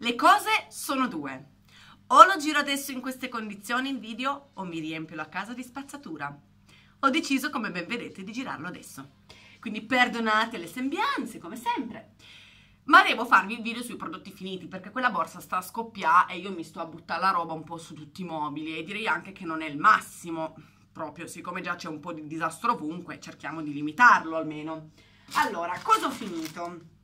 Le cose sono due. O lo giro adesso in queste condizioni il video o mi riempio la casa di spazzatura. Ho deciso, come ben vedete, di girarlo adesso. Quindi perdonate le sembianze, come sempre. Ma devo farvi il video sui prodotti finiti perché quella borsa sta a scoppiare e io mi sto a buttare la roba un po' su tutti i mobili e direi anche che non è il massimo. Proprio, siccome già c'è un po' di disastro ovunque, cerchiamo di limitarlo almeno. Allora, cosa ho finito?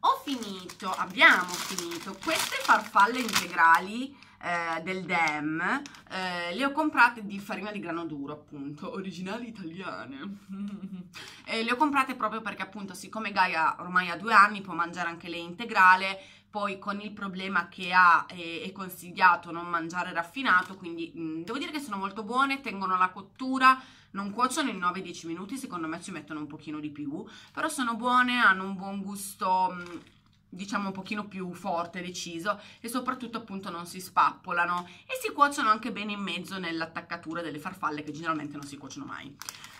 ho finito, abbiamo finito queste farfalle integrali eh, del DEM, eh, le ho comprate di farina di grano duro appunto, originali italiane. e le ho comprate proprio perché appunto siccome Gaia ormai ha due anni può mangiare anche lei integrale, poi con il problema che ha è, è consigliato non mangiare raffinato, quindi mh, mm, devo dire che sono molto buone, tengono la cottura, non cuociono in 9-10 minuti, secondo me ci mettono un pochino di più, però sono buone, hanno un buon gusto mm, diciamo un pochino più forte, deciso e soprattutto appunto non si spappolano e si cuociono anche bene in mezzo nell'attaccatura delle farfalle che generalmente non si cuociono mai.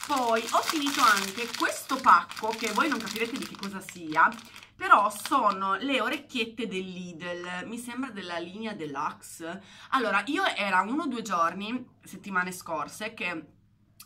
Poi ho finito anche questo pacco che voi non capirete di che cosa sia, però sono le orecchiette del Lidl, mi sembra della linea deluxe. Allora, io era uno o due giorni, settimane scorse, che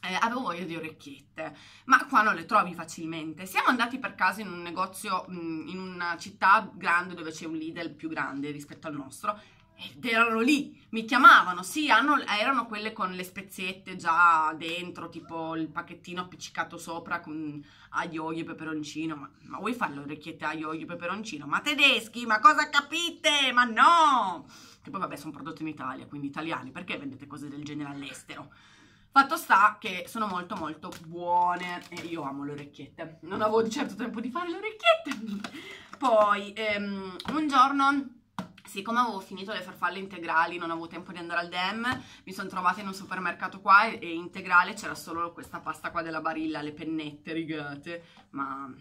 eh, avevo voglia di orecchiette, ma qua non le trovi facilmente. Siamo andati per caso in un negozio, mh, mm, in una città grande dove c'è un Lidl più grande rispetto al nostro, ed erano lì, mi chiamavano, sì, hanno, erano quelle con le speziette già dentro, tipo il pacchettino appiccicato sopra con aglio, olio e peperoncino, ma, ma vuoi fare le orecchiette aglio, olio e peperoncino? Ma tedeschi, ma cosa capite? Ma no! Che poi vabbè sono prodotti in Italia, quindi italiani, perché vendete cose del genere all'estero? Fatto sta che sono molto molto buone e io amo le orecchiette. Non avevo di certo tempo di fare le orecchiette. Poi ehm, un giorno siccome avevo finito le farfalle integrali, non avevo tempo di andare al DEM, mi sono trovata in un supermercato qua e, e integrale c'era solo questa pasta qua della Barilla, le pennette rigate, ma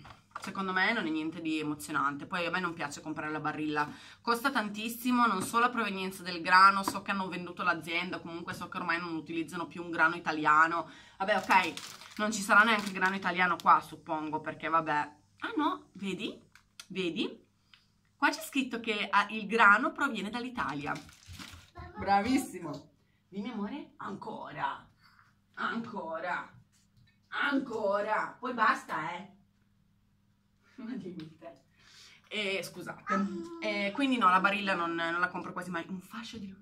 secondo me non è niente di emozionante. Poi a me non piace comprare la barilla, costa tantissimo, non so la provenienza del grano, so che hanno venduto l'azienda, comunque so che ormai non utilizzano più un grano italiano. Vabbè, ok, non ci sarà neanche grano italiano qua, suppongo, perché vabbè... Ah no, vedi? Vedi? Qua c'è scritto che ah, il grano proviene dall'Italia. Bravissimo. Dimmi amore, ancora, ancora, ancora. Poi basta, eh ma dimmi te. E, scusate. E, quindi no, la barilla non, non, la compro quasi mai. Un fascio di...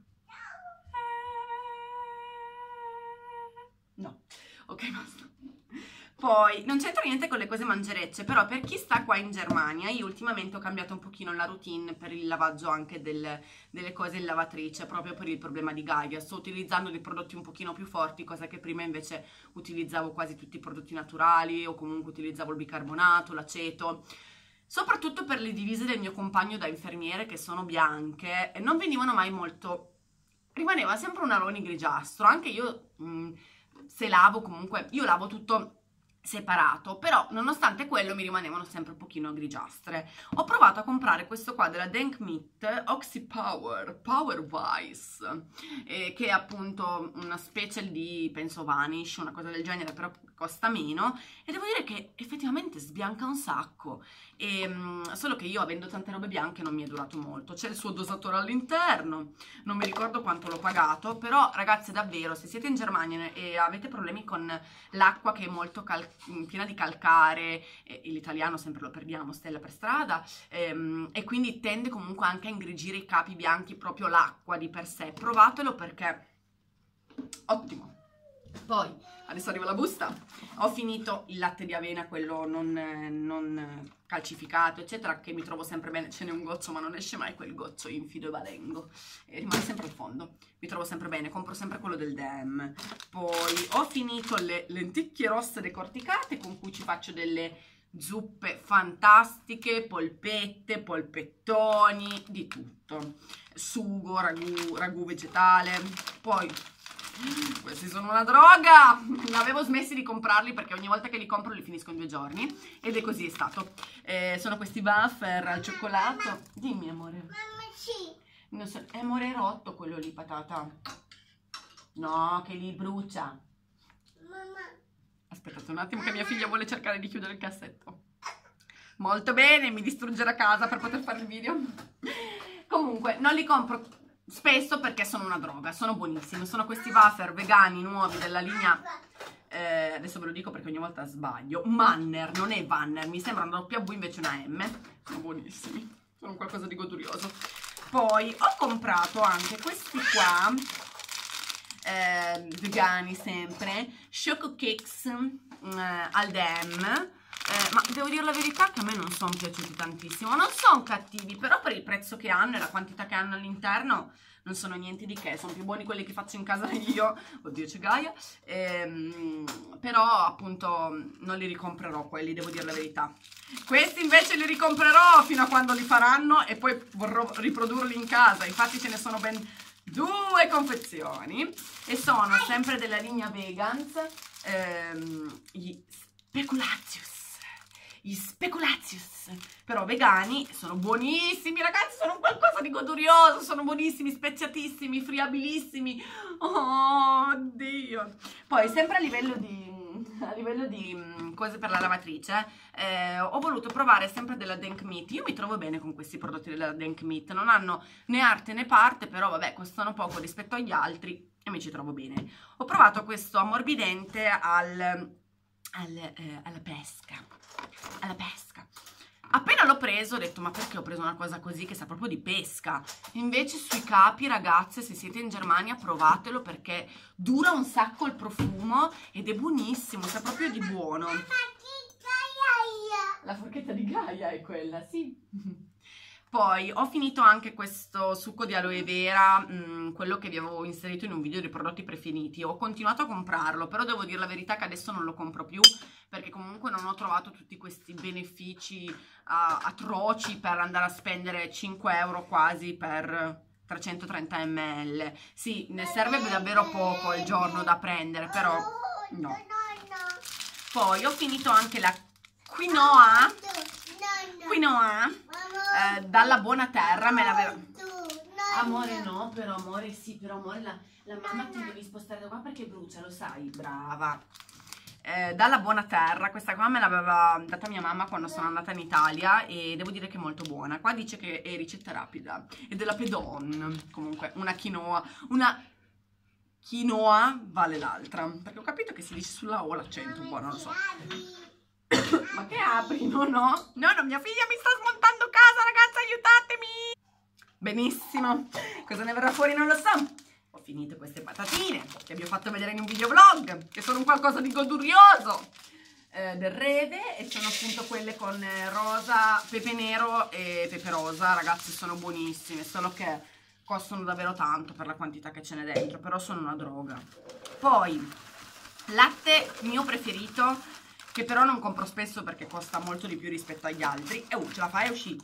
No. Ok, basta. Poi, non c'entra niente con le cose mangerecce, però per chi sta qua in Germania, io ultimamente ho cambiato un pochino la routine per il lavaggio anche del, delle cose in lavatrice, proprio per il problema di Gaia. Sto utilizzando dei prodotti un pochino più forti, cosa che prima invece utilizzavo quasi tutti i prodotti naturali o comunque utilizzavo il bicarbonato, l'aceto soprattutto per le divise del mio compagno da infermiere che sono bianche e non venivano mai molto rimaneva sempre un aroni grigiastro anche io mh, mm, se lavo comunque io lavo tutto separato, però nonostante quello mi rimanevano sempre un pochino grigiastre. Ho provato a comprare questo qua della Denk Meat Oxy Power, Power Vice, eh, che è appunto una specie di, penso, vanish, una cosa del genere, però costa meno. E devo dire che effettivamente sbianca un sacco. E, um, solo che io avendo tante robe bianche non mi è durato molto. C'è il suo dosatore all'interno non mi ricordo quanto l'ho pagato però ragazzi davvero se siete in Germania e avete problemi con l'acqua che è molto piena di calcare l'italiano sempre lo perdiamo stella per strada ehm, e quindi tende comunque anche a ingrigire i capi bianchi proprio l'acqua di per sé. Provatelo perché ottimo poi, adesso arriva la busta, ho finito il latte di avena, quello non, non calcificato, eccetera, che mi trovo sempre bene, ce n'è un goccio ma non esce mai quel goccio infido e valengo, e rimane sempre al fondo, mi trovo sempre bene, compro sempre quello del DEM. Poi ho finito le lenticchie rosse decorticate con cui ci faccio delle zuppe fantastiche, polpette, polpettoni, di tutto, sugo, ragù, ragù vegetale, poi questi sono una droga! Avevo smesso di comprarli perché ogni volta che li compro li finisco in due giorni ed è così è stato. Eh, sono questi buffer al cioccolato. Mamma. Dimmi amore. Mamma sì. Non so, è amore rotto quello lì patata. No, che li brucia. Mamma. Aspettate un attimo che mia figlia vuole cercare di chiudere il cassetto. Molto bene, mi distrugge la casa per poter fare il video. Comunque, non li compro spesso perché sono una droga, sono buonissimi. Sono questi wafer vegani nuovi della linea eh, adesso ve lo dico perché ogni volta sbaglio, Manner, non è Vanner, mi sembra una W invece una M, sono buonissimi, sono qualcosa di godurioso. Poi ho comprato anche questi qua, eh, vegani sempre, Choco Cakes eh, al dem, eh, ma devo dire la verità che a me non sono piaciuti tantissimo, non sono cattivi, però per il prezzo che hanno e la quantità che hanno all'interno non sono niente di che, sono più buoni quelli che faccio in casa io, oddio c'è Gaia, ehm, però appunto non li ricomprerò quelli, devo dire la verità. Questi invece li ricomprerò fino a quando li faranno e poi vorrò riprodurli in casa, infatti ce ne sono ben due confezioni e sono sempre della linea Vegans, ehm, gli Speculatius gli speculatius, però vegani, sono buonissimi ragazzi, sono qualcosa di godurioso, sono buonissimi, speziatissimi, friabilissimi, oh Dio. Poi sempre a livello di, a livello di mm, cose per la lavatrice, eh, ho voluto provare sempre della Denk Meat, io mi trovo bene con questi prodotti della Denk Meat, non hanno né arte né parte, però vabbè costano poco rispetto agli altri e mi ci trovo bene. Ho provato questo ammorbidente al, al, eh, alla pesca alla pesca. Appena l'ho preso ho detto ma perché ho preso una cosa così che sa proprio di pesca? Invece sui capi ragazze se siete in Germania provatelo perché dura un sacco il profumo ed è buonissimo, sa proprio di buono. La forchetta di Gaia è quella, sì. Poi ho finito anche questo succo di aloe vera, mh, mm, quello che vi avevo inserito in un video dei prodotti preferiti. Ho continuato a comprarlo, però devo dire la verità che adesso non lo compro più perché comunque non ho trovato tutti questi benefici uh, atroci per andare a spendere 5 euro quasi per 330 ml. Sì, ne serve davvero poco al giorno da prendere, però no. Poi ho finito anche la quinoa, quinoa eh, dalla buona terra me l'aveva... Amore no, però amore sì, però amore la, la mamma ti devi spostare da qua perché brucia, lo sai, brava. Eh, dalla buona terra, questa qua me l'aveva data mia mamma quando sono andata in Italia e devo dire che è molto buona. Qua dice che è ricetta rapida, è della Pedon, comunque una quinoa, una quinoa vale l'altra, perché ho capito che si dice sulla O l'accento un po', non lo so. Ma che apri? No, no. No, mia figlia mi sta smontando casa, ragazzi, aiutatemi. Benissimo. Cosa ne verrà fuori non lo so. Ho finito queste patatine che vi ho fatto vedere in un videoblog, che sono un qualcosa di godurioso eh, del Rede e sono appunto quelle con eh, rosa, pepe nero e pepe rosa. Ragazzi, sono buonissime, solo che costano davvero tanto per la quantità che ce n'è dentro, però sono una droga. Poi, latte mio preferito che però non compro spesso perché costa molto di più rispetto agli altri. E uh, ce la fai uscire.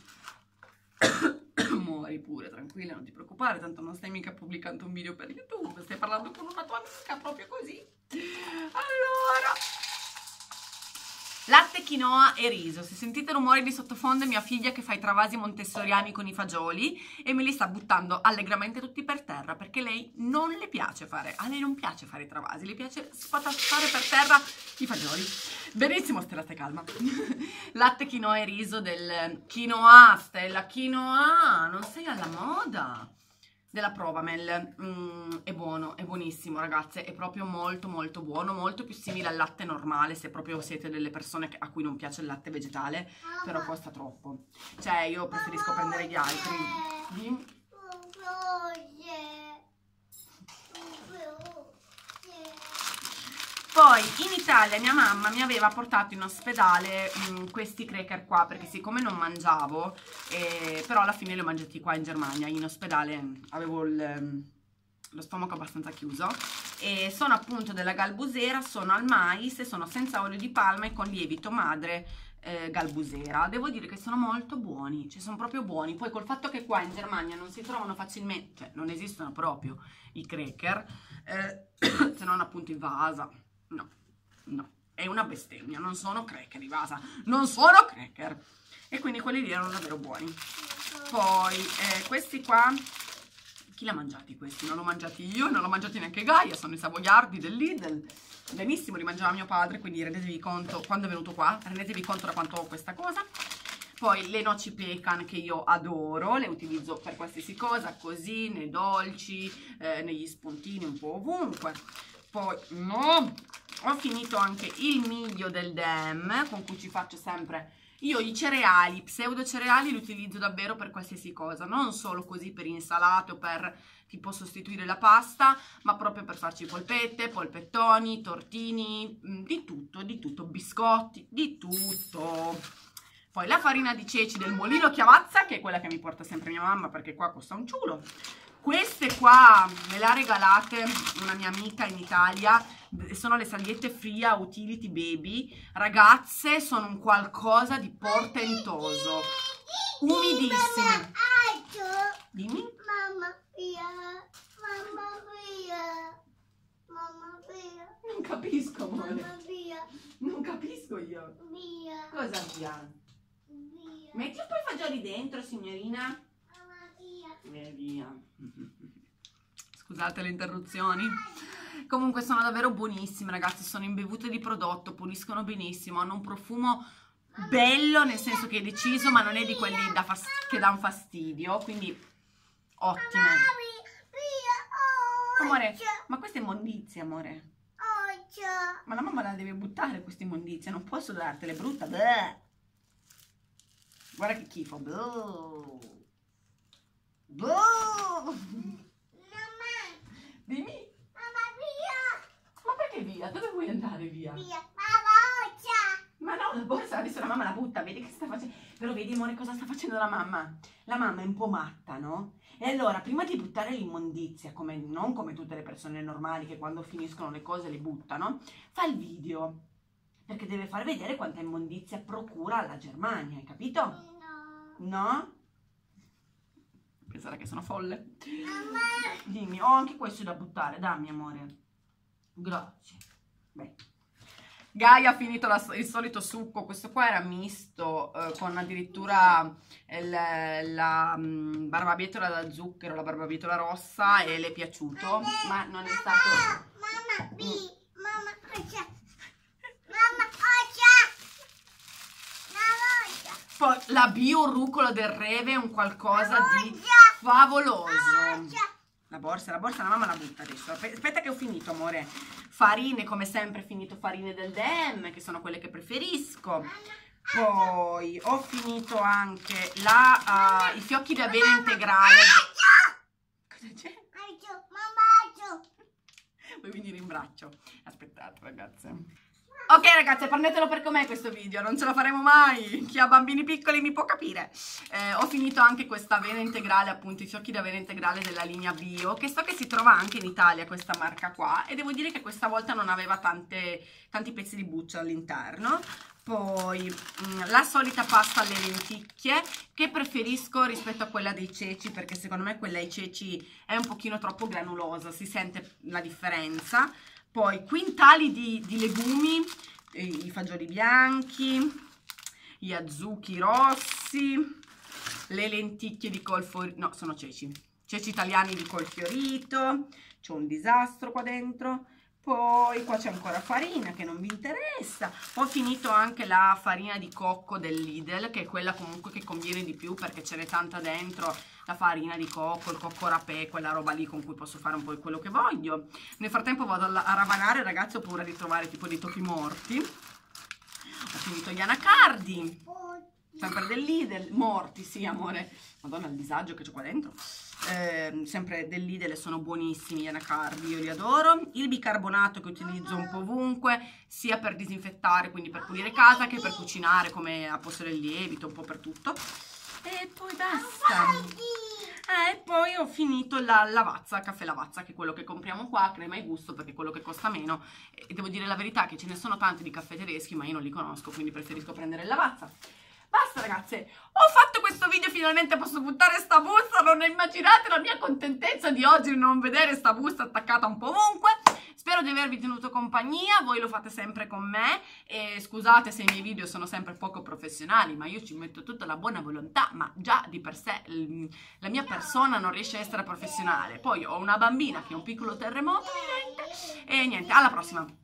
Muori pure, tranquilla, non ti preoccupare, tanto non stai mica pubblicando un video per YouTube, stai parlando con una tua amica proprio così. Allora, Latte, quinoa e riso. Se sentite rumori di sottofondo è mia figlia che fa i travasi montessoriani con i fagioli e me li sta buttando allegramente tutti per terra perché lei non le piace fare, a lei non piace fare i travasi, le piace spatazzare per terra i fagioli. Benissimo, Stella, stai calma. Latte, quinoa e riso del quinoa, Stella, quinoa, non sei alla moda della Provamel mm, è buono, è buonissimo ragazze, è proprio molto molto buono, molto più simile al latte normale se proprio siete delle persone a cui non piace il latte vegetale, però costa troppo. Cioè io preferisco prendere gli altri. Poi in Italia mia mamma mi aveva portato in ospedale mh, mm, questi cracker qua perché siccome non mangiavo, eh, però alla fine li ho mangiati qua in Germania, in ospedale avevo il, mm, lo stomaco abbastanza chiuso e sono appunto della galbusera, sono al mais e sono senza olio di palma e con lievito madre eh, galbusera. Devo dire che sono molto buoni, cioè sono proprio buoni. Poi col fatto che qua in Germania non si trovano facilmente, cioè non esistono proprio i cracker, eh, se non appunto in vasa No, no, è una bestemmia, non sono cracker i Vasa, non sono cracker. E quindi quelli lì erano davvero buoni. Poi eh, questi qua, chi li ha mangiati questi? Non l'ho mangiati io, non l'ho mangiati neanche Gaia, sono i savoiardi del Lidl. Benissimo, li mangiava mio padre, quindi rendetevi conto, quando è venuto qua, rendetevi conto da quanto ho questa cosa. Poi le noci pecan che io adoro, le utilizzo per qualsiasi cosa, così, nei dolci, eh, negli spuntini, un po' ovunque. Poi, no, ho finito anche il miglio del dem, con cui ci faccio sempre io i cereali, pseudo cereali li utilizzo davvero per qualsiasi cosa, non solo così per insalate o per tipo sostituire la pasta, ma proprio per farci polpette, polpettoni, tortini, mm, di tutto, di tutto, biscotti, di tutto. Poi la farina di ceci del Molino Chiavazza, che è quella che mi porta sempre mia mamma perché qua costa un ciulo. Queste qua me le ha regalate una mia amica in Italia sono le salviette Fria Utility Baby. Ragazze, sono un qualcosa di portentoso. Umidissime. Dimmi. Mamma via, mamma via, mamma via. Non capisco, amore. Mamma via. Non capisco io. Via. Cosa via? Via. Metti un po' i fagioli dentro, signorina. Via. Scusate le interruzioni. Comunque sono davvero buonissime, ragazzi. Sono imbevute di prodotto, puliscono benissimo, hanno un profumo bello, nel senso che è deciso, ma non è di quelli da che danno fastidio. Quindi ottime. Amore, ma questa è immondizia, amore. Ma la mamma la deve buttare questa immondizia, non posso dartele, è brutta. Bleh. Guarda che schifo. Bleh. Bleh. Dimmi. Ma perché via? Dove vuoi andare via? Via. Mamma Ma no, la borsa adesso la mamma la butta, vedi che sta facendo. Però vedi, amore, cosa sta facendo la mamma? La mamma è un po' matta, no? E allora, prima di buttare l'immondizia, come, non come tutte le persone normali che quando finiscono le cose le buttano, fa il video. Perché deve far vedere quanta immondizia procura alla Germania, hai capito? No. No? Penserà che sono folle. Mamma. Dimmi, ho anche questo da buttare, dammi amore. Grazie. Beh. Gaia ha finito la, il solito succo, questo qua era misto eh, con addirittura il, la mh, barbabietola da zucchero, la barbabietola rossa e le è piaciuto, ma non è stato... Mamma B. Mamma Ocia. Mamma Ocia. Mamma. Poi la bio rucola del Reve è un qualcosa di. Favoloso. Ocia. La borsa, la borsa la mamma la butta adesso. Aspetta che ho finito, amore. Farine, come sempre, finito farine del DM, che sono quelle che preferisco. Poi ho finito anche la, uh, i fiocchi di avena integrale. Cosa c'è? Vuoi venire in braccio? Aspettate, ragazze. Ok ragazze, prendetelo per com'è questo video, non ce la faremo mai, chi ha bambini piccoli mi può capire. Eh, ho finito anche questa avena integrale, appunto i fiocchi d'avena integrale della linea Bio, che so che si trova anche in Italia questa marca qua, e devo dire che questa volta non aveva tante, tanti pezzi di buccia all'interno. Poi mh, mm, la solita pasta alle lenticchie, che preferisco rispetto a quella dei ceci, perché secondo me quella ai ceci è un pochino troppo granulosa, si sente la differenza poi quintali di, di legumi, i fagioli bianchi, gli azuchi rossi, le lenticchie di col fiorito, no sono ceci, ceci italiani di col fiorito, c'è un disastro qua dentro, poi qua c'è ancora farina che non vi interessa. Ho finito anche la farina di cocco del Lidl, che è quella comunque che conviene di più perché ce n'è tanta dentro. La farina di cocco, il cocco rapè, quella roba lì con cui posso fare un po' quello che voglio. Nel frattempo vado a ravanare, ragazzi, ho paura di trovare tipo dei topi morti. Ho finito gli anacardi, sempre del Lidl, morti, sì amore. Madonna il disagio che c'è qua dentro eh, sempre del Lidl sono buonissimi anacardi, io li adoro. Il bicarbonato che utilizzo un po' ovunque, sia per disinfettare, quindi per pulire casa, che per cucinare come a posto del lievito, un po' per tutto. E poi basta. Ah, e poi ho finito la lavazza, caffè lavazza, che è quello che compriamo qua, crema e gusto, perché è quello che costa meno. E devo dire la verità che ce ne sono tanti di caffè tedeschi, ma io non li conosco, quindi preferisco prendere il lavazza. Basta ragazze, ho fatto questo video, finalmente posso buttare sta busta, non immaginate la mia contentezza di oggi non vedere sta busta attaccata un po' ovunque. Spero di avervi tenuto compagnia, voi lo fate sempre con me e scusate se i miei video sono sempre poco professionali, ma io ci metto tutta la buona volontà, ma già di per sé la mia persona non riesce a essere professionale. Poi ho una bambina che è un piccolo terremoto e niente, alla prossima!